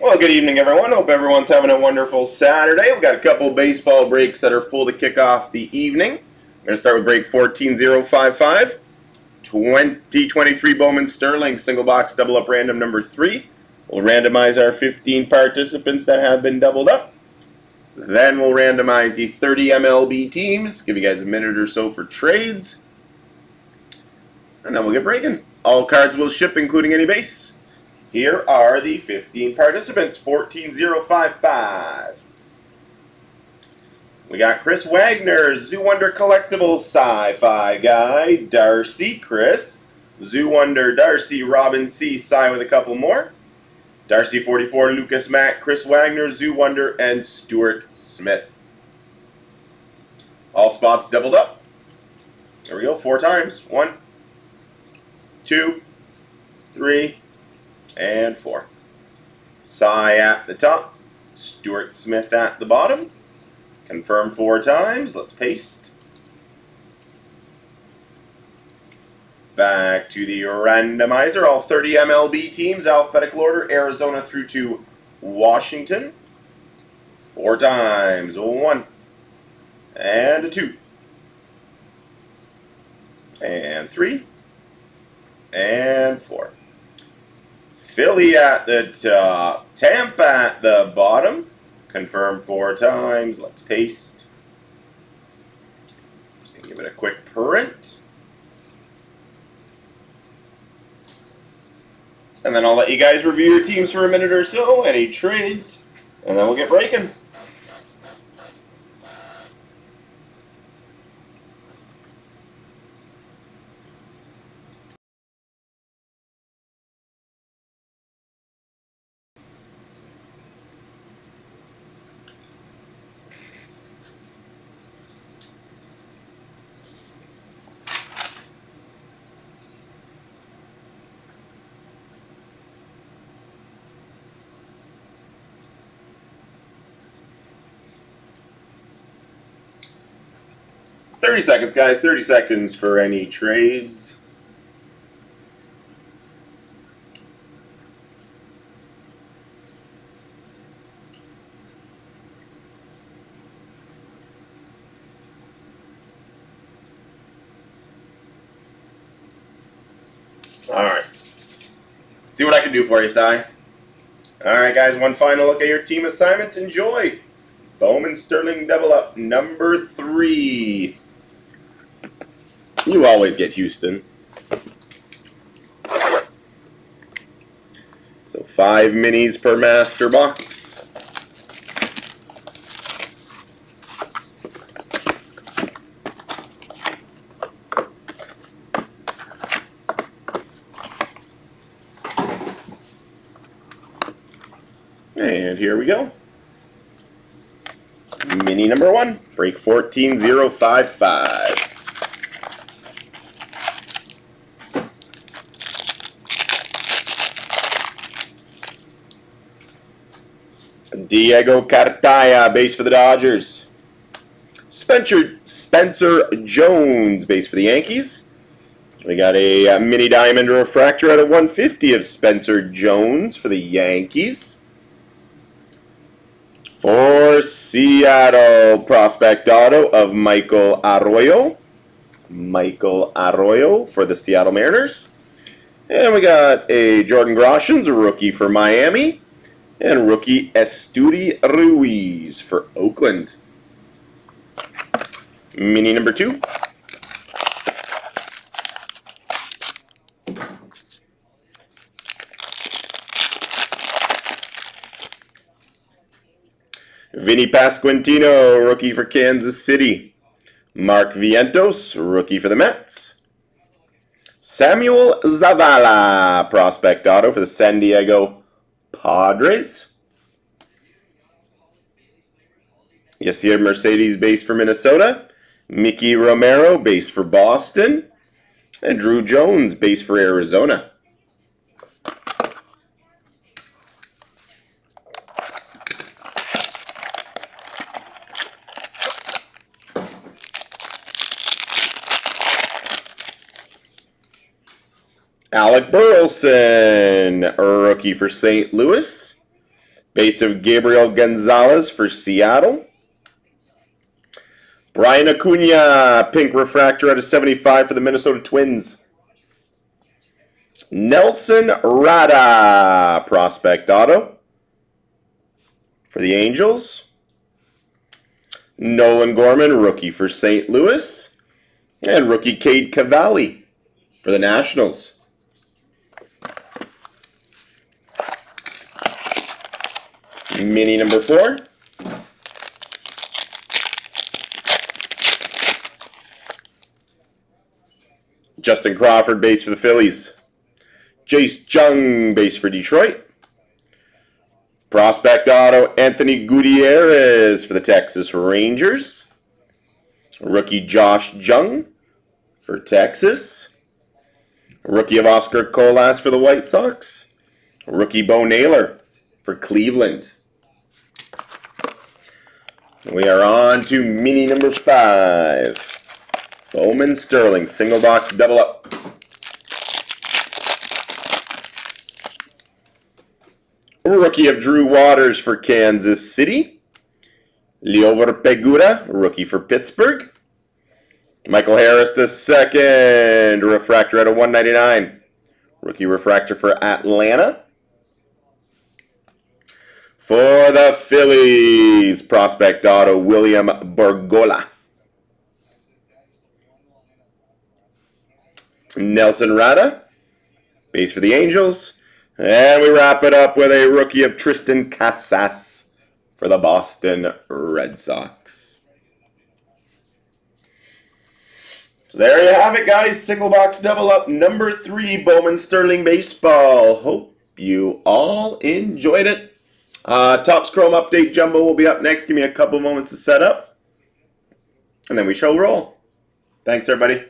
Well, good evening, everyone. Hope everyone's having a wonderful Saturday. We've got a couple baseball breaks that are full to kick off the evening. I'm going to start with break 14055. 2023 Bowman Sterling single box double up random number 3. We'll randomize our 15 participants that have been doubled up. Then we'll randomize the 30 MLB teams. Give you guys a minute or so for trades. And then we'll get breaking. All cards will ship, including any base. Here are the 15 participants. 14055. We got Chris Wagner, Zoo Wonder Collectibles Sci-Fi Guy, Darcy, Chris, Zoo Wonder, Darcy, Robin C, Sci with a couple more, Darcy 44, Lucas Mack, Chris Wagner, Zoo Wonder, and Stuart Smith. All spots doubled up. There we go, four times. One, two, three, and four. Cy at the top, Stuart Smith at the bottom. Confirm four times. Let's paste. Back to the randomizer. All 30 MLB teams, alphabetical order, Arizona through to Washington. Four times. One. And a two. And three. And four. Philly at the top. Tampa at the bottom. Confirm four times. Let's paste. Just gonna give it a quick print. And then I'll let you guys review your teams for a minute or so, any trades, and then we'll get breaking. 30 seconds, guys. 30 seconds for any trades. All right. See what I can do for you, Cy. All right, guys. One final look at your team assignments. Enjoy. Bowman Sterling double up number three. You always get Houston. So five minis per master box. And here we go. Mini number one, break 14055. Diego Cartaya, base for the Dodgers. Spencer Spencer Jones, base for the Yankees. We got a, a mini diamond refractor at a 150 of Spencer Jones for the Yankees. For Seattle, prospect auto of Michael Arroyo. Michael Arroyo for the Seattle Mariners. And we got a Jordan Groshans, rookie for Miami. And rookie Esteury Ruiz for Oakland. Mini number two. Vinny Pasquantino, rookie for Kansas City. Mark Vientos, rookie for the Mets. Samuel Zavala, prospect auto for the San Diego Padres. Yasser Mercedes, base for Minnesota. Mickey Romero, base for Boston. And Drew Jones, base for Arizona. Alec Burleson, rookie for St. Louis. Base of Gabriel Gonzalez for Seattle. Brian Acuna, pink refractor out of 75 for the Minnesota Twins. Nelson Rada, prospect auto for the Angels. Nolan Gorman, rookie for St. Louis. And rookie Cade Cavalli for the Nationals. Mini number four. Justin Crawford, base for the Phillies. Jace Jung, base for Detroit. Prospect auto, Anthony Gutierrez for the Texas Rangers. Rookie Josh Jung for Texas. Rookie of Oscar Colas for the White Sox. Rookie Bo Naylor for Cleveland. We are on to mini number five. Bowman Sterling, single box, double up. Rookie of Drew Waters for Kansas City. Liover Peguero, rookie for Pittsburgh. Michael Harris the second, refractor out of 199. Rookie refractor for Atlanta. For the Phillies, prospect auto William Bergolla. Nelson Rada, base for the Angels. And we wrap it up with a rookie of Triston Casas for the Boston Red Sox. So there you have it, guys. Single box double up number three, Bowman Sterling Baseball. Hope you all enjoyed it. Uh, Chrome Update Jumbo will be up next. Give me a couple moments to set up. And then we shall roll. Thanks, everybody.